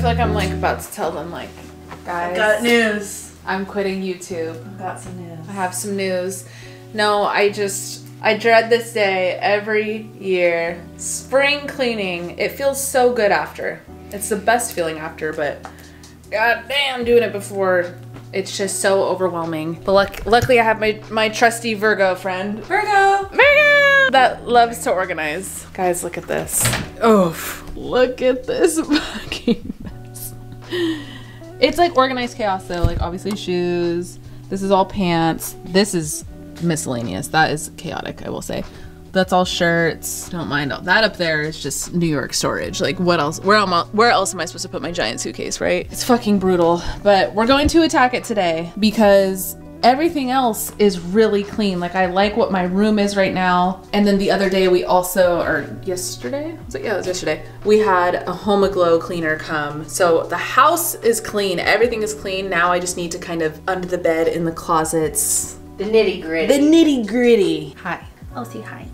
feel like I'm like about to tell them like, guys, Got news. I'm quitting YouTube. Got some news. I have some news. No, I just I dread this day every year. Spring cleaning. It feels so good after. It's the best feeling after, but god damn doing it before it's just so overwhelming. But luck- luckily I have my my trusty Virgo friend. Virgo. Virgo that loves to organize. Guys, look at this. Oh, look at this fucking mess. It's like organized chaos though. Like obviously shoes. This is all pants. This is miscellaneous. That is chaotic, I will say. That's all shirts. Don't mind all that up there is just New York storage. Like what else? Where am I, where else am I supposed to put my giant suitcase, right? It's fucking brutal. But we're going to attack it today because everything else is really clean. Like I like what my room is right now. And then the other day we also, or yesterday, was it? Yeah, it was yesterday. We had a Homeaglow cleaner come. So the house is clean. Everything is clean. Now I just need to kind of under the bed, in the closets, The nitty gritty. the nitty gritty. Hi. I'll see, hi.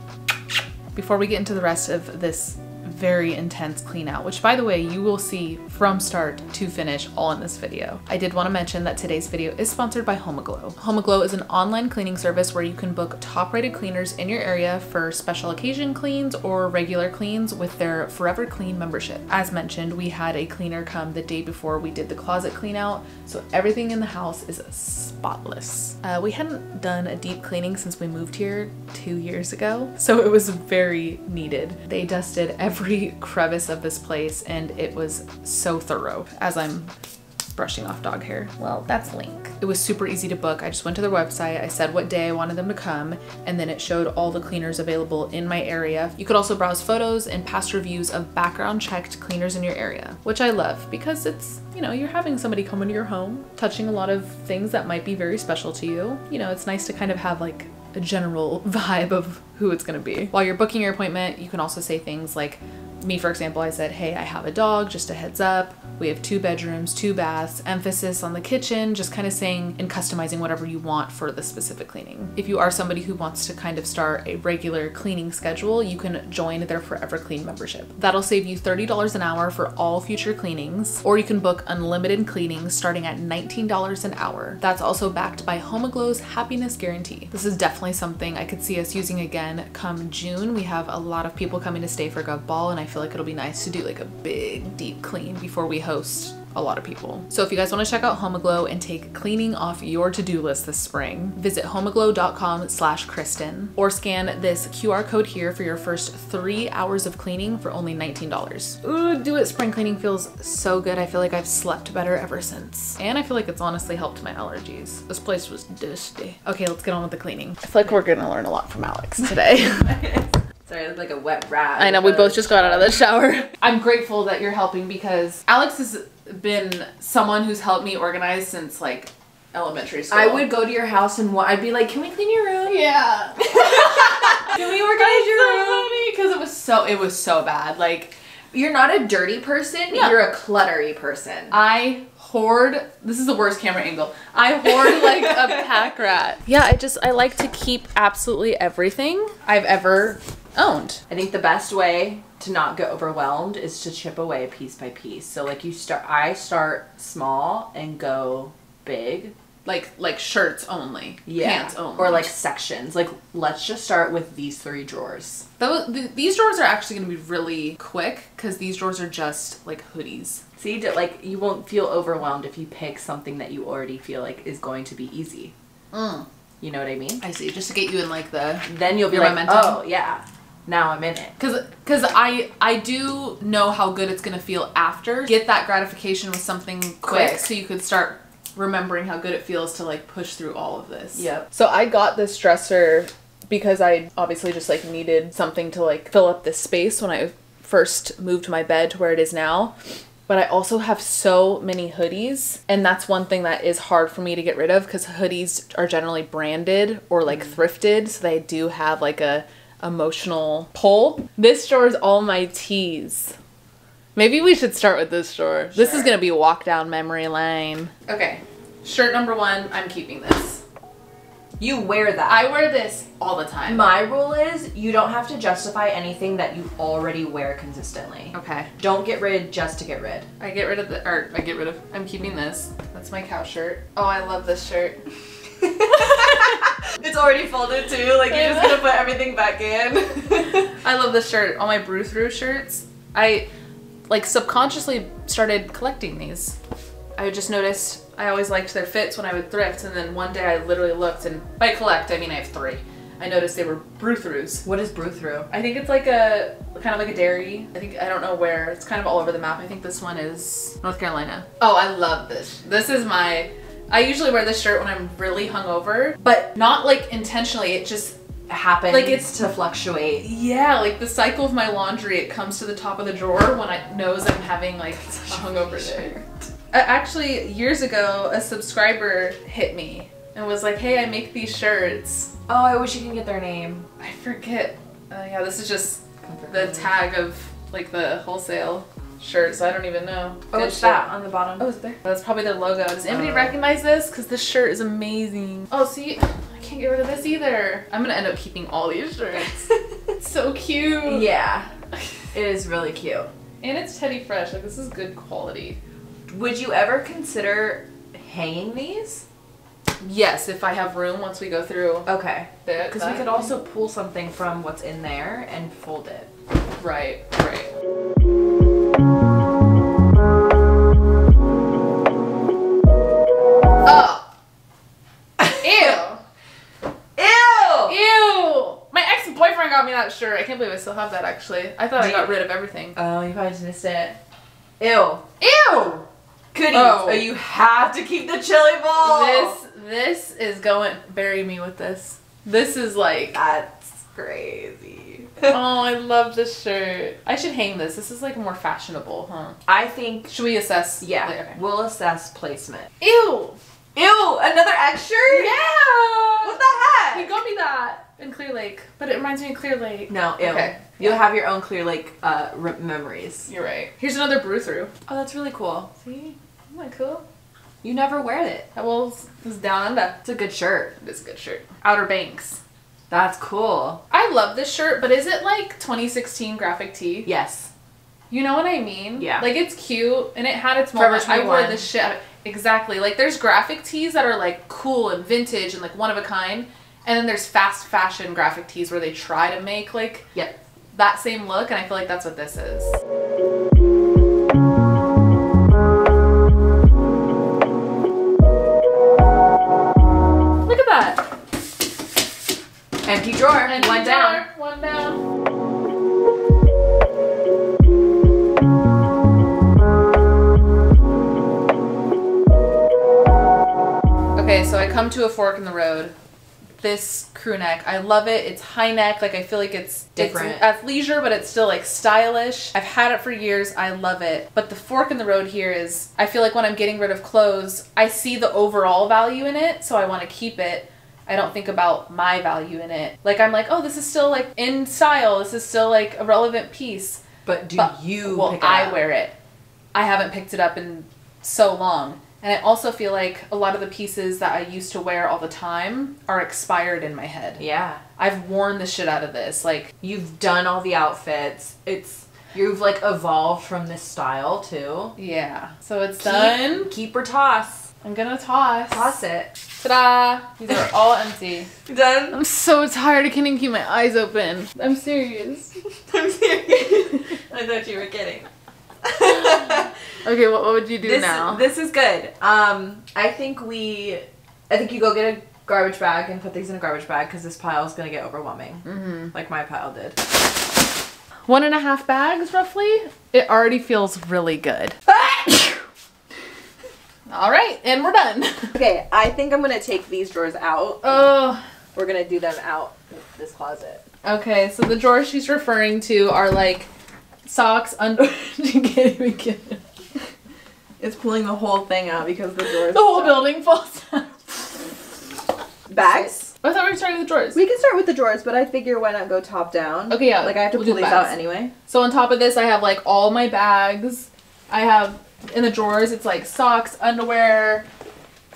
Before we get into the rest of this very intense clean out, which by the way, you will see from start to finish all in this video. I did want to mention that today's video is sponsored by Homeaglow. Homeaglow is an online cleaning service where you can book top rated cleaners in your area for special occasion cleans or regular cleans with their Forever Clean membership. As mentioned, we had a cleaner come the day before we did the closet clean out, so everything in the house is spotless. Uh, we hadn't done a deep cleaning since we moved here two years ago, so it was very needed. They dusted every crevice of this place and it was so thorough as I'm brushing off dog hair. Well, that's Link. It was super easy to book. I just went to their website, I said what day I wanted them to come, and then it showed all the cleaners available in my area. You could also browse photos and past reviews of background checked cleaners in your area, which I love because it's, you know, you're having somebody come into your home, touching a lot of things that might be very special to you. You know, it's nice to kind of have like a general vibe of who it's gonna be. While you're booking your appointment, you can also say things like, me for example, I said, hey, I have a dog, just a heads up. We have two bedrooms, two baths, emphasis on the kitchen, just kind of saying and customizing whatever you want for the specific cleaning. If you are somebody who wants to kind of start a regular cleaning schedule, you can join their Forever Clean membership. That'll save you $30 an hour for all future cleanings, or you can book unlimited cleanings starting at $19 an hour. That's also backed by Homeaglow's happiness guarantee. This is definitely something I could see us using again come June. We have a lot of people coming to stay for Gov Ball, and I feel like it'll be nice to do like a big deep clean before we host a lot of people. So if you guys want to check out Homeaglow and take cleaning off your to-do list this spring, visit homeaglow.com slash Kristen or scan this QR code here for your first three hours of cleaning for only $19. Ooh, do it. Spring cleaning feels so good. I feel like I've slept better ever since. And I feel like it's honestly helped my allergies. This place was dusty. Okay, let's get on with the cleaning. I feel like we're gonna learn a lot from Alex today. Sorry, I look like a wet rat. I know we both just got out of the shower. I'm grateful that you're helping because Alex has been someone who's helped me organize since like elementary school. I would go to your house and I'd be like, "Can we clean your room? yeah. Can we organize your room?" because it was so it was so bad. Like You're not a dirty person. No. You're a cluttery person. I hoard this is the worst camera angle. I hoard like a pack rat. Yeah, I just I like to keep absolutely everything I've ever owned. I think the best way to not get overwhelmed is to chip away piece by piece. So like you start, I start small and go big. Like like shirts only. Pants only. Or like sections. Like let's just start with these three drawers. Those, th- these drawers are actually going to be really quick because these drawers are just like hoodies. See, like you won't feel overwhelmed if you pick something that you already feel like is going to be easy. Mm. You know what I mean? I see. Just to get you in like the Then you'll be like, momentum? oh yeah, now I'm in it. because because I I do know how good it's going to feel after. Get that gratification with something quick, Quick. so you could start remembering how good it feels to like push through all of this. Yep. So I got this dresser because I obviously just like needed something to like fill up this space when I first moved my bed to where it is now. But I also have so many hoodies, and that's one thing that is hard for me to get rid of because hoodies are generally branded or like mm. thrifted, so they do have like a emotional pull. This drawer is all my tees. Maybe we should start with this drawer. This is gonna be a walk down memory lane. Okay, shirt number one. I'm keeping this. You wear that. I wear this all the time. My rule is you don't have to justify anything that you already wear consistently. okay. Don't get rid just to get rid. I get rid of the, or I get rid of, I'm keeping this. That's my cow shirt. Oh, I love this shirt. it's already folded too. Like you're just gonna put everything back in. I love this shirt. All my Brew Thru shirts. I like subconsciously started collecting these. I just noticed I always liked their fits when I would thrift, and then one day I literally looked, and by collect I mean I have three. I noticed they were Brew Thrus. what is Brew Thru? I think it's like a kind of like a dairy. I think I don't know where. It's kind of all over the map. I think this one is North Carolina. Oh, I love this. This is my. I usually wear this shirt when I'm really hungover, but not like intentionally. It just Happens Like, it's- to fluctuate. yeah, like the cycle of my laundry. It comes to the top of the drawer when I knows I'm having like a hungover day. Actually, years ago, a subscriber hit me and was like, "Hey, I make these shirts." Oh, I wish you can get their name. I forget. Uh, yeah, this is just the tag of like the wholesale shirt, so I don't even know. Oh, Good it's shirt. that on the bottom. Oh, it's there. That's probably the logo. Does anybody Uh. recognize this? Because this shirt is amazing. Oh, see, I can't get rid of this either. I'm gonna end up keeping all these shirts. it's so cute. yeah, it is really cute. And it's Teddy Fresh. Like this is good quality. Would you ever consider hanging these? Yes, if I have room once we go through Okay. Because we could also pull something from what's in there and fold it. right, right. Can't believe I still have that actually. I thought I got you- rid of everything. Oh, you probably just missed it. Ew. Ew! Goodies. Oh. Oh. you have to keep the chili bowl. This this is going bury me with this. This is like That's crazy. Oh, I love this shirt. I should hang this. This is like more fashionable, huh? I think. Should we assess? Yeah. later? We'll assess placement. Ew! Ew! Another X shirt? Yeah! What the heck? You got me that in Clear Lake, but it reminds me of Clear Lake. No, ew. Okay. You'll have your own Clear Lake uh, re- memories. You're right. Here's another Brew Thru. Oh, that's really cool. See? Isn't that cool? You never wear it. That well, it's- it's down under. It's a good shirt. It is a good shirt. Outer Banks. That's cool. I love this shirt, but is it like 2016 graphic tee? Yes. You know what I mean? Yeah. Like it's cute and it had its Forever moment. I wore 21. this shit. Exactly. Like there's graphic tees that are like cool and vintage and like one of a kind, and then there's fast fashion graphic tees where they try to make like Yep. that same look, and I feel like that's what this is. Look at that. Empty drawer. And One down. One down. Okay, so I come to a fork in the road. This crew neck, I love it. It's high neck, like I feel like it's Different. It's athleisure, but it's still like stylish. I've had it for years. I love it. But the fork in the road here is, I feel like when I'm getting rid of clothes, I see the overall value in it, so I want to keep it. I don't think about my value in it. Like I'm like, oh, this is still like in style. This is still like a relevant piece. But do But- you well, I up? wear it. I haven't picked it up in so long. And I also feel like a lot of the pieces that I used to wear all the time are expired in my head. Yeah. I've worn the shit out of this. Like, You've done all the outfits. It's you've like evolved from this style too. yeah. So it's Keep- done. Keep or toss. I'm gonna toss. Toss it. Ta-da! These are all empty. Done. I'm so tired. I can't even keep my eyes open. I'm serious. I'm serious. I thought you were kidding. Okay, what, what would you do this, now? This is good. Um, I think we, I think you go get a garbage bag and put things in a garbage bag because this pile is gonna get overwhelming, mm-hmm. like my pile did. One and a half bags, roughly. It already feels really good. All right, and we're done. Okay, I think I'm gonna take these drawers out. Oh, We're gonna do them out this closet. okay. So the drawers she's referring to are like socks under. you can't even get it. It's pulling the whole thing out because the drawers. The whole building falls down. bags. I thought we were starting with the drawers. We can start with the drawers, but I figure why not go top down? Okay, yeah. Like I have to we'll pull the these out anyway. So on top of this, I have like all my bags. I have in the drawers. It's like socks, underwear,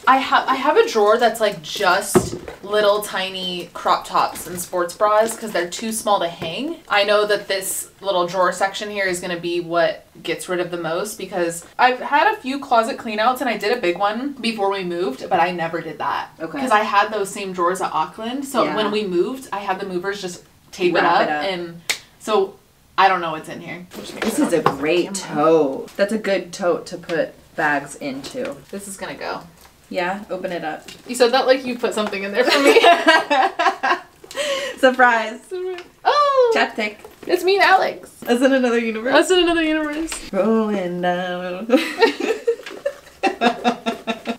I have I have a drawer that's like just little tiny crop tops and sports bras because they're too small to hang. I know that this little drawer section here is gonna be what gets rid of the most because I've had a few closet cleanouts and I did a big one before we moved, but I never did that. Okay. Because I had those same drawers at Auckland, so Yeah. when we moved, I had the movers just tape it up, it up. and so I don't know what's in here. This is a great tote. That's a good tote to put bags into. This is gonna go. Yeah, open it up. You said that like you put something in there for me. Surprise. oh, Chapstick. it's me and Alex. That's in another universe. That's in another universe. Rolling down.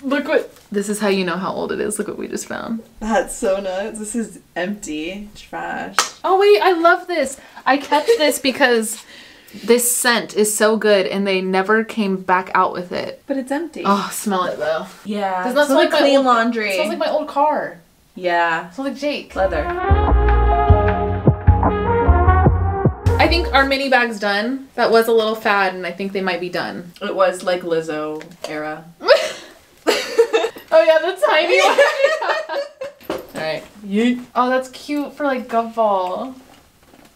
Look what. This is how you know how old it is. Look what we just found. That's so nuts. This is empty. Trash. Oh wait, I love this. I kept this because this scent is so good, and they never came back out with it. But it's empty. Oh, smell it though. yeah. Doesn't that smell like like clean old- laundry. It smells like my old car. yeah. It smells like Jake. Leather. I think our mini bag's done. That was a little fad, and I think they might be done. It was like Lizzo era. Oh yeah, the tiny one. All right. Yeet. Oh, that's cute for like Gumball.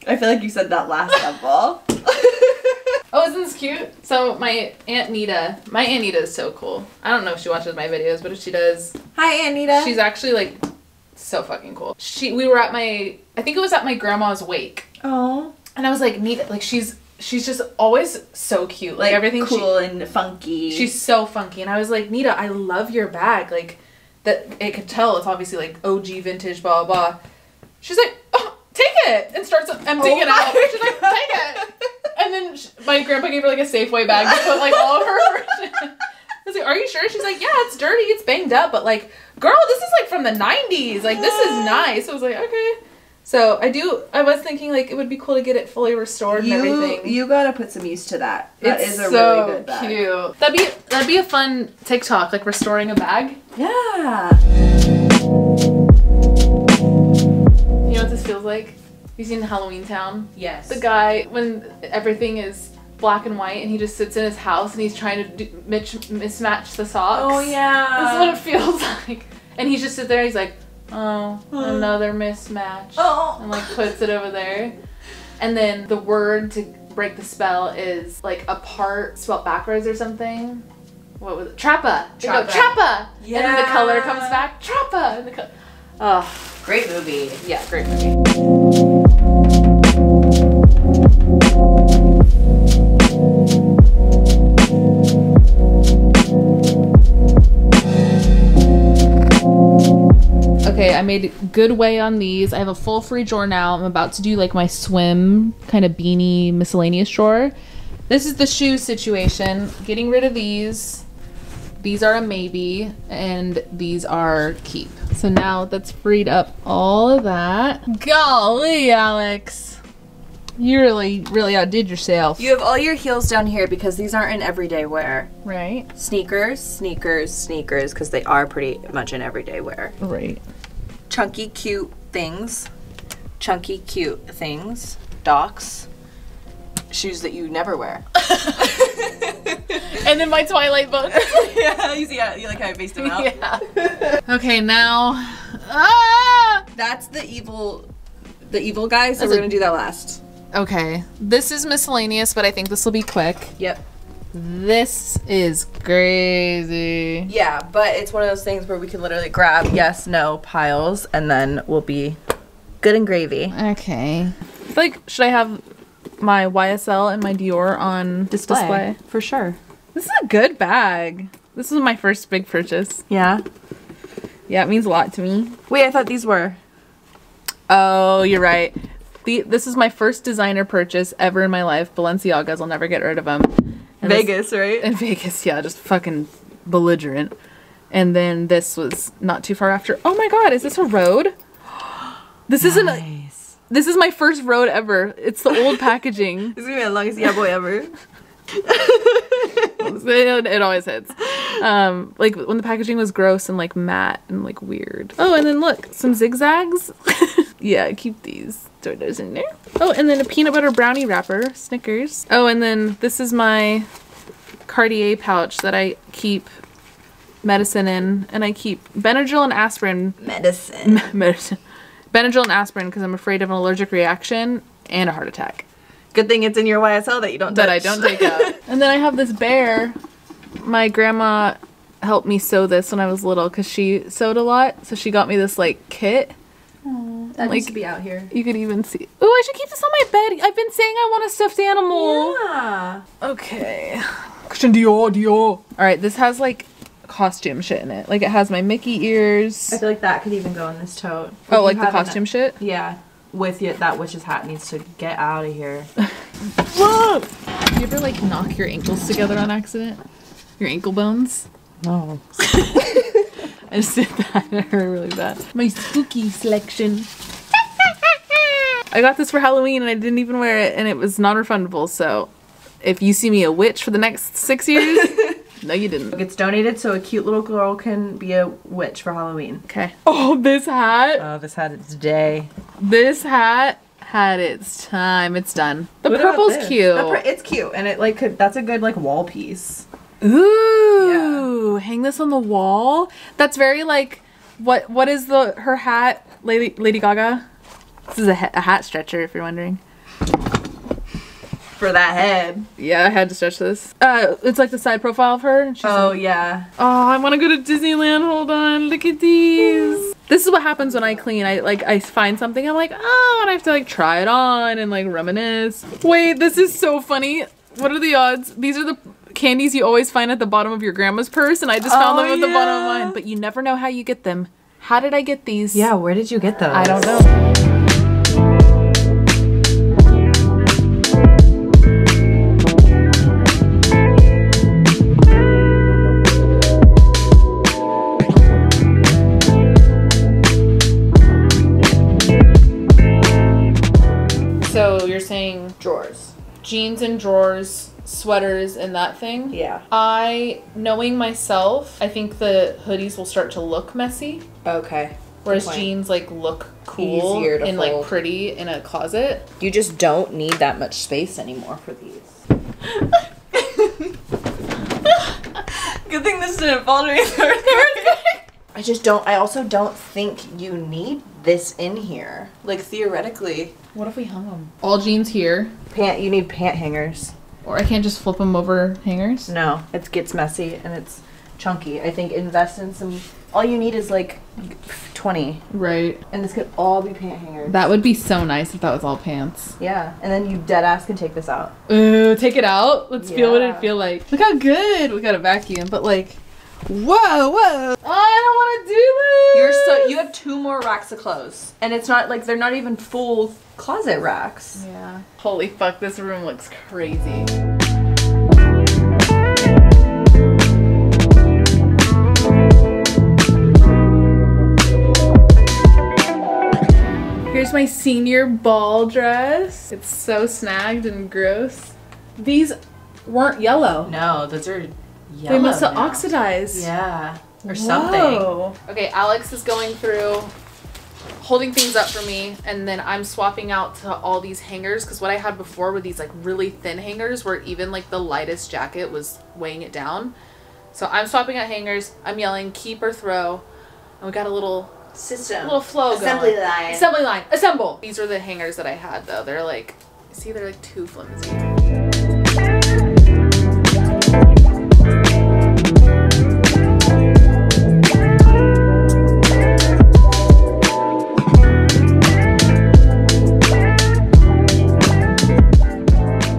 I feel like you said that last couple. Oh, isn't this cute? So my aunt Nita, my aunt Nita is so cool. I don't know if she watches my videos, but if she does, Hi, Aunt Anita. she's actually like so fucking cool. She, we were at my, I think it was at my grandma's wake, oh, and I was like, Nita, like she's she's just always so cute. Like, everything she, cool and funky. She's so funky, and I was like, Nita, I love your bag. Like that, it could tell it's obviously like OG vintage, blah blah. blah. She's like, oh, take it, and starts emptying Oh it out. She's like, take it, and then sh my grandpa gave her like a Safeway bag to put like all of her. I was like, are you sure? She's like, yeah, it's dirty, it's banged up, but like, girl, this is like from the '90s. Like, this is nice. I was like, okay. So I do. I was thinking like it would be cool to get it fully restored you, and everything. You gotta put some use to that. That it's is a so really good bag. cute. That'd be that'd be a fun TikTok, like restoring a bag. Yeah. You know what this feels like? You seen Halloweentown? Yes. The guy when everything is black and white and he just sits in his house and he's trying to do, mitch, mismatch the socks. Oh yeah. This is what it feels like. And he just sits there. He's like, oh, another mismatch. Oh. and like puts it over there. And then the word to break the spell is like a part spelled backwards or something. What was it? Trappa. Trappa. Trappa. And then the color comes back. Trappa. And the co- oh, Great movie. yeah, great movie. I made good way on these. I have a full free drawer now. I'm about to do like my swim kind of beanie miscellaneous drawer. This is the shoe situation. Getting rid of these. These are a maybe, and these are keep. So now that's freed up all of that. Golly, Alex. You really, really outdid yourself. You have all your heels down here because these aren't in everyday wear. right? Sneakers, sneakers, sneakers, because they are pretty much in everyday wear. Right. Chunky, cute things. Chunky, cute things. Docs. Shoes that you never wear. And then my Twilight book. yeah, you see how you like how I based them out? yeah. Okay, now. Ah! That's the evil, the evil guy. So That's we're a- gonna do that last. Okay, this is miscellaneous, but I think this will be quick. Yep. This is crazy. Yeah, but it's one of those things where we can literally grab yes, no piles, and then we'll be good and gravy. Okay. Like, should I have my YSL and my Dior on display? for sure. This is a good bag. This is my first big purchase. Yeah. Yeah, it means a lot to me. Wait, I thought these were. Oh, you're right. The, this is my first designer purchase ever in my life. Balenciagas. I'll never get rid of them. And this- Vegas, right? in Vegas, yeah, just fucking belligerent. And then this was not too far after. Oh my god, is this a road? This isn't. A, this is my first road ever. It's the old packaging. This is gonna be the longest yeah boy ever. it, it always hits. Um, like when the packaging was gross and like matte and like weird. Oh, and then look, some zigzags. yeah, keep these. Throw those in there. Oh, and then a peanut butter brownie wrapper, Snickers. Oh, and then this is my Cartier pouch that I keep medicine in, and I keep Benadryl and aspirin. Medicine. medicine. Benadryl and aspirin because I'm afraid of an allergic reaction and a heart attack Good thing it's in your YSL that you don't that I don't take out. and then I have this bear. My grandma helped me sew this when I was little because she sewed a lot, so she got me this like kit. That Like- needs to be out here. You could even see. Oh, I should keep this on my bed. I've been saying I want a stuffed animal. Yeah. Okay. Christian Dior, Dior. All right, this has like costume shit in it. Like it has my Mickey ears. I feel like that could even go in this tote. Oh, like the have an- costume shit. Yeah. With you, that witch's hat needs to get out of here. Whoa! You ever like knock your ankles together on accident? Your ankle bones? No. I just did that. It hurt really bad. My spooky selection. I got this for Halloween and I didn't even wear it, and it was non-refundable. So, if you see me a witch for the next six years, no, you didn't. It gets donated so a cute little girl can be a witch for Halloween. Okay. Oh, this hat. Oh, this had its day. This hat had its time. It's done. The What purple's cute. The pur- it's cute, and it like could. That's a good like wall piece. Ooh, hang this on the wall. That's very like what what is the her hat? Lady Lady Gaga. This is a, ha- a hat stretcher if you're wondering. For that head. Yeah, I had to stretch this. Uh, it's like the side profile of her. and she's Oh like, yeah. oh, I want to go to Disneyland. Hold on, look at these. This is what happens when I clean. I like I find something. I'm like, oh, and I have to like try it on and like reminisce. Wait, this is so funny. What are the odds? These are the candies you always find at the bottom of your grandma's purse, and I just found Oh, them at the bottom of mine. But you never know how you get them. How did I get these? Yeah. Where did you get those? I don't know. So you're saying Drawers. jeans and drawers, sweaters, and that thing? Yeah. I, knowing myself, I think the hoodies will start to look messy, Okay. whereas jeans like look cool and like pretty in a closet. You just don't need that much space anymore for these. Good thing this didn't fall to me. I just don't. I also don't think you need this in here. Like theoretically, What if we hung them? All jeans here, pant. You need pant hangers. Or I can't just flip them over hangers. No, it gets messy and it's chunky. I think invest in some. All you need is like twenty, Right. and this could all be pant hangers. That would be so nice if that was all pants. yeah, and then you dead ass can take this out. Ooh, take it out. Let's feel what it feel like. Look how good. We got a vacuum, but like, whoa, whoa. Oh, I don't want to do this. You're so you have two more racks of clothes, and it's not like they're not even full closet racks. Yeah. Holy fuck, this room looks crazy. Here's my senior ball dress. It's so snagged and gross. These weren't yellow. No, those are yellow. they must have now. oxidized. Yeah, or something. Okay, Alex is going through holding things up for me and then I'm swapping out to all these hangers because what I had before were these like really thin hangers where even like the lightest jacket was weighing it down. So I'm swapping out hangers. I'm yelling keep or throw. And we got a little System. little flow Assembly going. line. Assembly line. Assemble. These are the hangers that I had though. They're like see they're like too flimsy.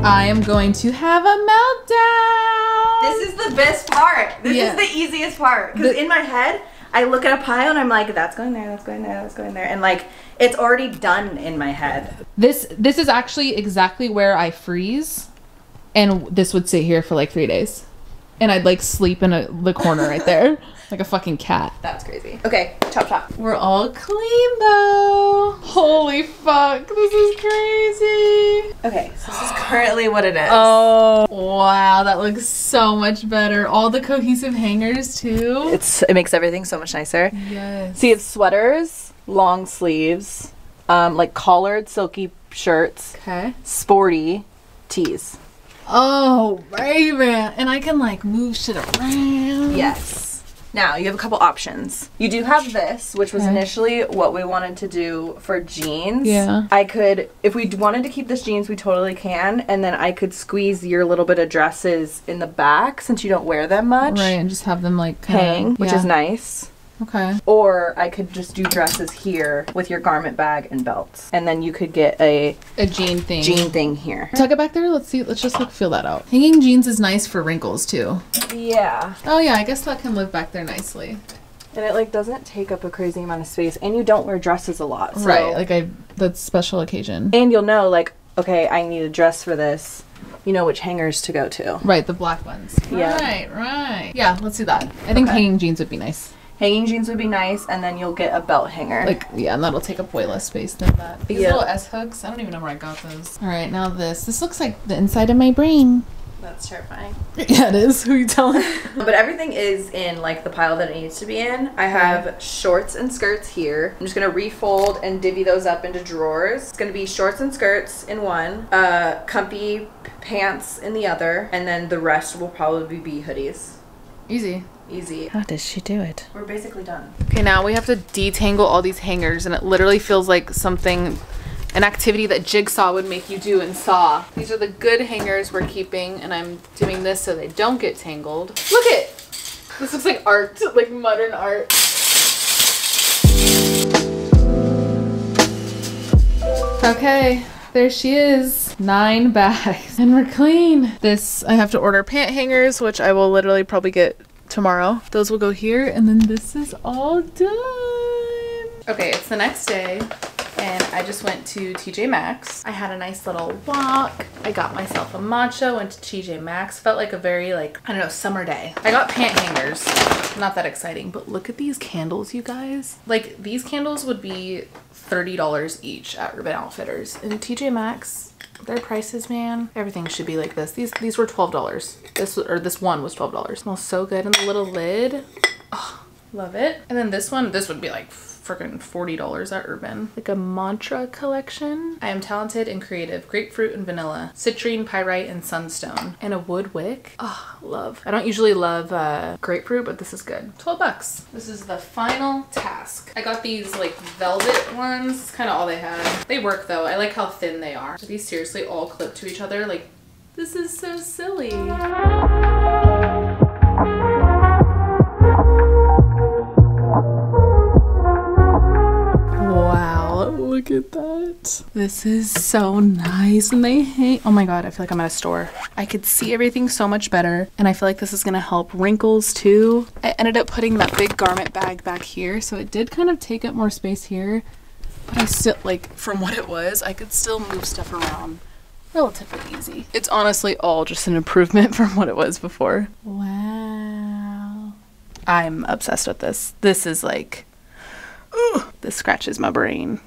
I am going to have a meltdown. This is the best part. This Yeah. is the easiest part. Because in my head, I look at a pile and I'm like, that's going there, that's going there, that's going there. And like, it's already done in my head. This this is actually exactly where I freeze, and this would sit here for like three days, and I'd like sleep in a, the corner right there, like a fucking cat. That's crazy. Okay, chop chop. We're all clean though. Holy fuck, this is crazy. Okay, so this is currently what it is. Oh wow, that looks so much better. All the cohesive hangers too. It's it makes everything so much nicer. yes. See, it's sweaters, long sleeves, um, like collared, silky shirts, Okay. sporty tees. Oh baby, and I can like move shit around. Yes. Now you have a couple options. You do have this, which was Okay. initially what we wanted to do for jeans. Yeah. I could, if we wanted to keep this jeans, we totally can, and then I could squeeze your little bit of dresses in the back since you don't wear them much. Right, and just have them like Hang, which is nice. Okay. Or I could just do dresses here with your garment bag and belts, and then you could get a A jean thing. jean thing here. Tuck it back there. Let's see. Let's just like feel that out. Hanging jeans is nice for wrinkles too. Yeah. Oh yeah, I guess that can live back there nicely. And it like doesn't take up a crazy amount of space, and you don't wear dresses a lot. So. Right. Like I. That's special occasion. and you'll know like, okay, I need a dress for this. You know which hangers to go to. Right, the black ones. Yeah. Right, right. Yeah, let's do that. I think Okay. hanging jeans would be nice. Hanging jeans would be nice, and then you'll get a belt hanger. Like, yeah, and that'll take up way less space than that. These Yeah. little S hooks, I don't even know where I got those. All right, now this. This looks like the inside of my brain. that's terrifying. Yeah, it is. Who you telling? But everything is in like the pile that it needs to be in. I have shorts and skirts here. I'm just gonna refold and divvy those up into drawers. It's gonna be shorts and skirts in one, uh, comfy pants in the other, and then the rest will probably be hoodies. Easy. Easy. How does she do it? We're basically done. Okay, now we have to detangle all these hangers, and it literally feels like something, an activity that Jigsaw would make you do in Saw. These are the good hangers we're keeping, and I'm doing this so they don't get tangled. Look it! This looks like art, like modern art. Okay, there she is. Nine bags. And we're clean. This, I have to order pant hangers, which I will literally probably get tomorrow. Those will go here, and then this is all done. Okay, it's the next day, and I just went to TJ Maxx. I had a nice little walk. I got myself a matcha, went to TJ Maxx. Felt like a very, like, I don't know, summer day. I got pant hangers. Not that exciting, but look at these candles, you guys. Like, these candles would be $30 each at Urban Outfitters. In TJ Maxx, their prices, man. Everything should be like this. These these were twelve dollars. This or this one was twelve dollars. Smells so good. And the little lid. Oh, love it. And then this one, this would be like freaking forty dollars at Urban. Like a mantra collection. I am talented and creative. Grapefruit and vanilla, citrine, pyrite, and sunstone, and a wood wick. Oh, love. I don't usually love uh, grapefruit, but this is good. Twelve bucks. This is the final task. I got these like velvet ones. It's kind of all they had. They work though. I like how thin they are. So these seriously all clip to each other. Like this is so silly. Look at that. This is so nice. And they hang. Oh my god, I feel like I'm at a store. I could see everything so much better. And I feel like this is gonna help wrinkles too. I ended up putting that big garment bag back here. So it did kind of take up more space here. But I still, like, from what it was, I could still move stuff around relatively easy. It's honestly all just an improvement from what it was before. Wow. I'm obsessed with this. This is like, Ooh, this scratches my brain.